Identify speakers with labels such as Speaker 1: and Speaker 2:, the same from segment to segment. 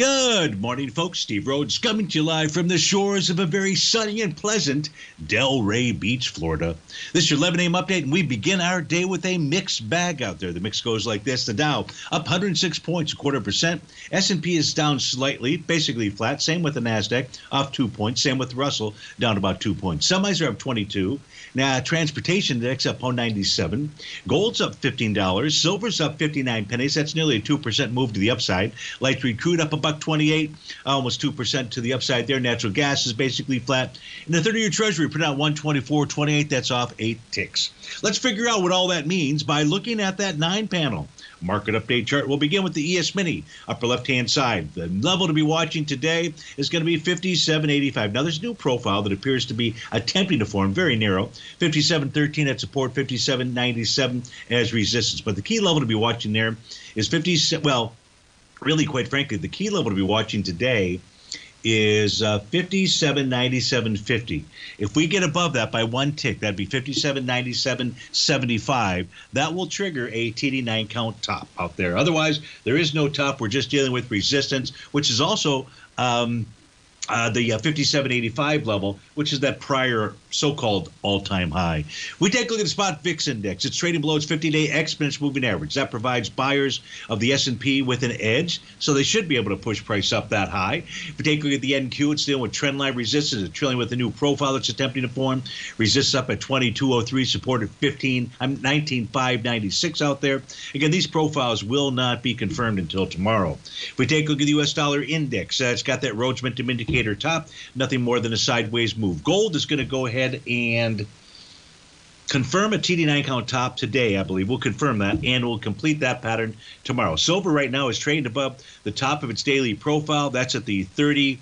Speaker 1: Good morning, folks. Steve Rhodes coming to you live from the shores of a very sunny and pleasant Delray Beach, Florida. This is your 11 a.m. update, and we begin our day with a mixed bag out there. The mix goes like this: the Dow up 106 points, a quarter percent. S&P is down slightly, basically flat. Same with the Nasdaq, off two points. Same with Russell, down about two points. Semis are up 22. Now, transportation index up 097. Gold's up $15. Silver's up 59 pennies. That's nearly a 2% move to the upside. Light crude up a buck 28, uh, almost 2% to the upside there. Natural gas is basically flat. And the 30 year Treasury put out 124.28. That's off eight ticks. Let's figure out what all that means by looking at that nine panel market update chart. We'll begin with the ES Mini, upper left hand side. The level to be watching today is going to be 57.85. Now, there's a new profile that appears to be attempting to form, very narrow. 57.13 at support, 57.97 as resistance. But the key level to be watching there is 50. Well, really, quite frankly, the key level to be watching today is uh, 57.97.50. If we get above that by one tick, that'd be 57.97.75. That will trigger a TD9 count top out there. Otherwise, there is no top. We're just dealing with resistance, which is also um, uh, the uh, 5785 level, which is that prior so-called all-time high. We take a look at the spot VIX index. It's trading below its 50-day exponential moving average. That provides buyers of the S&P with an edge, so they should be able to push price up that high. If we take a look at the NQ, it's dealing with trend line resistance. It's trailing with a new profile that's attempting to form. Resists up at 2203, support at 15, I'm 19596 out there. Again, these profiles will not be confirmed until tomorrow. If we take a look at the U.S. dollar index, uh, it's got that Rhodes Momentum Indicator top, nothing more than a sideways move. Gold is going to go ahead and confirm a TD9 count top today, I believe. We'll confirm that, and we'll complete that pattern tomorrow. Silver right now is trading above the top of its daily profile. That's at the 30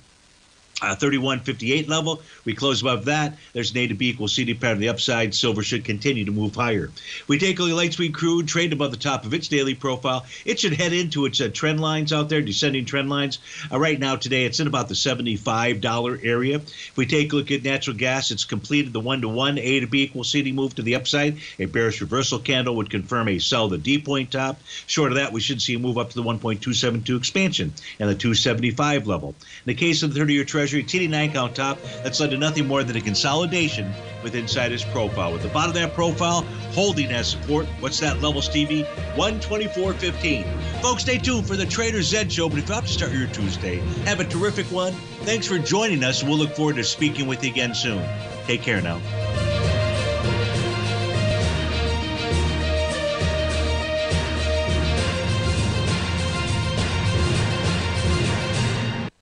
Speaker 1: uh, 31.58 level. We close above that. There's an A to B equals CD pattern on the upside. Silver should continue to move higher. We take a light sweet crude, trade above the top of its daily profile. It should head into its uh, trend lines out there, descending trend lines. Uh, right now, today, it's in about the $75 area. If we take a look at natural gas, it's completed the one to one A to B equals CD move to the upside. A bearish reversal candle would confirm a sell the D point top. Short of that, we should see a move up to the 1.272 expansion and the 275 level. In the case of the 30 year treasury, Treasury TD9 count top that's led to nothing more than a consolidation with Insider's profile. With the bottom of that profile holding as support, what's that level, Stevie? 124.15. Folks, stay tuned for the Trader's Edge Show. But if you have to start your Tuesday, have a terrific one. Thanks for joining us. We'll look forward to speaking with you again soon. Take care now.